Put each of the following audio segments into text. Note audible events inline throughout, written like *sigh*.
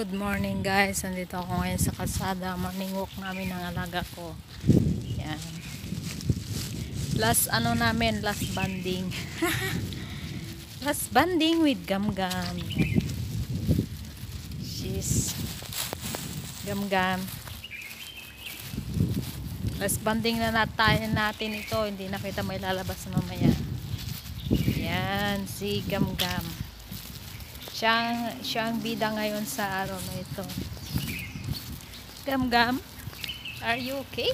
Good morning guys. Nandito ako ngayon sa kalsada. Morning walk namin ng alaga ko. Yan. Last ano namin, last banding. *laughs* last banding with Gam Gam. Yan. She's Gam Gam. Last banding na natayin natin ito. Hindi na kita may lalabas mamaya. Yan, si Gam Gam. Siyang, siyang bida ngayon sa araw na ito. Gam Gam, are you okay?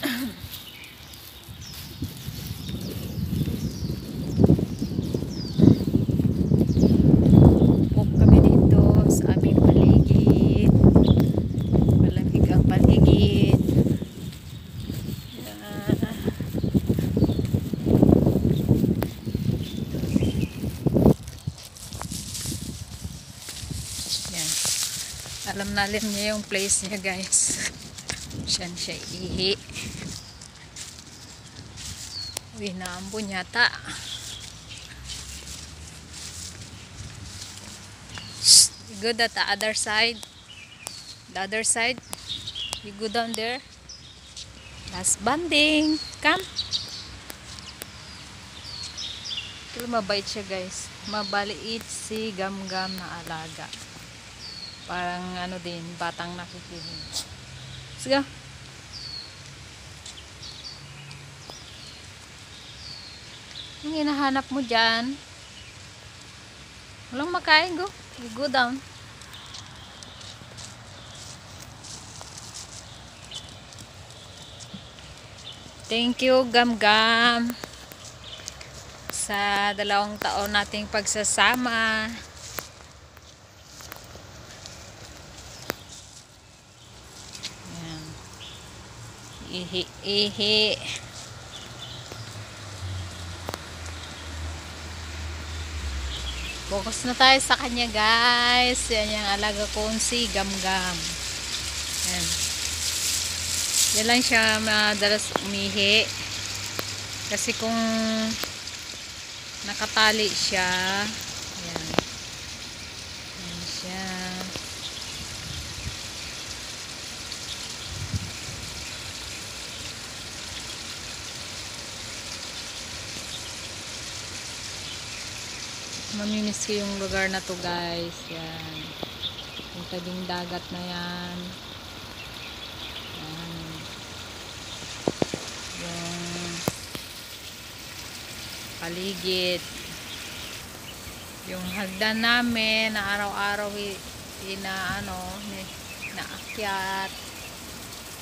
*coughs* Walk kami dito sa aming paligid. Malamig ang paligid. Yan. Yan. Na alam niya yung place niya guys. Siyan siya ihi. Uy, naambon yata. Shh, you go at the other side. The other side. You go down there. Last banding. Come. Pero mabait siya guys. Mabaliit si Gam-Gam na alaga. Parang ano din, batang nakikinig. Sige. Ang hinahanap mo dyan? Walang makain go. You go down. Thank you, Gam-Gam sa dalawang taon nating pagsasama. Ihi, ihi. Focus na tayo sa kanya guys. Yan yung alaga kong si Gam-Gam. Yan. Yan lang siya madalas umihi. Kasi kung nakatali siya mamimiss ko yung lugar na to guys. Yan. Yung tabing dagat na yan. Yan. Yung paligid. Yung hagdan namin na araw-araw ina ano naakyat.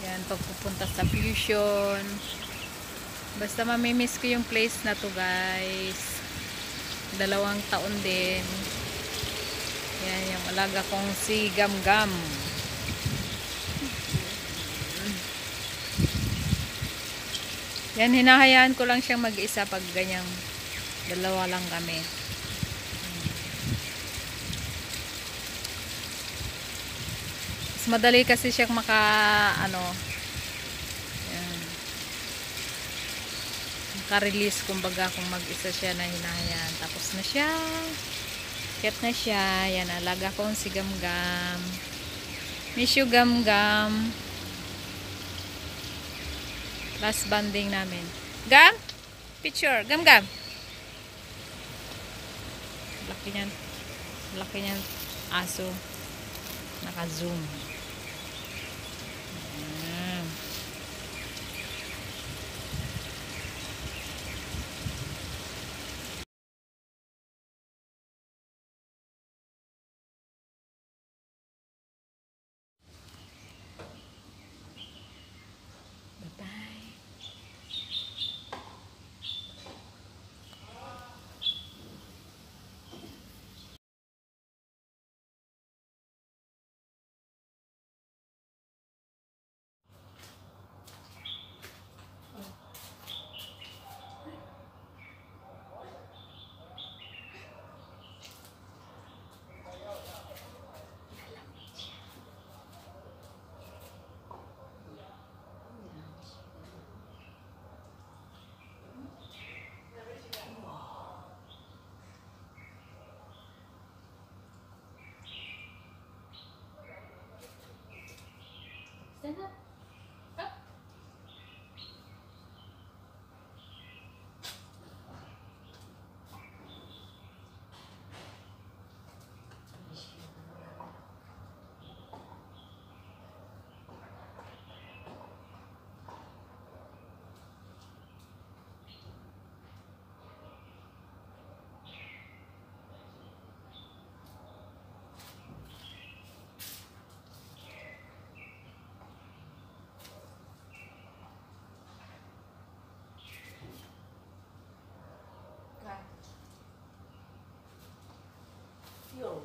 Yan pagpupunta sa fusion. Basta mamimiss ko yung place na to guys dalawang taon din yan yung alaga kong si Gam Gam Yan, hinahayaan ko lang siyang mag-isa pag ganyang dalawa lang kami. Mas madali kasi siyang maka, ano, yan, maka-release kumbaga kung mag-isa siya na hinahayaan. Tapos na siya. Ket na siya. Yan, alaga ko si Gam-Gam. Miss you, Gam-Gam. Last banding namin. Gam? Picture. Gam, gam. Laki niyan. Laki niyan. Aso. Naka-zoom. heal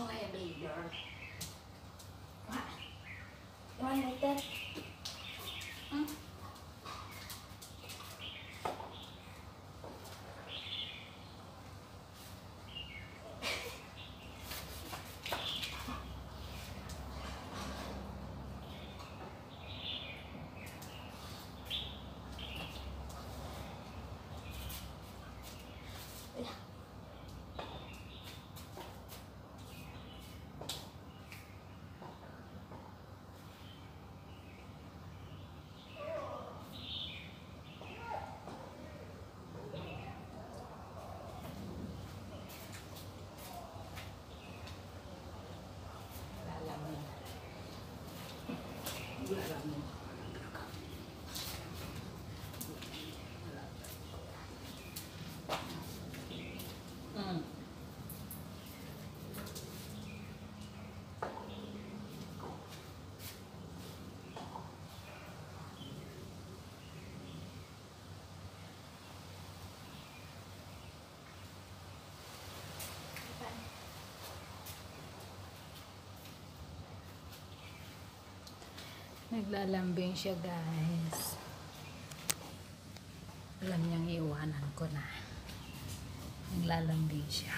soybean dirt. Run with that. Naglalambing siya guys. Alam niyang iwanan ko na. Naglalambing siya.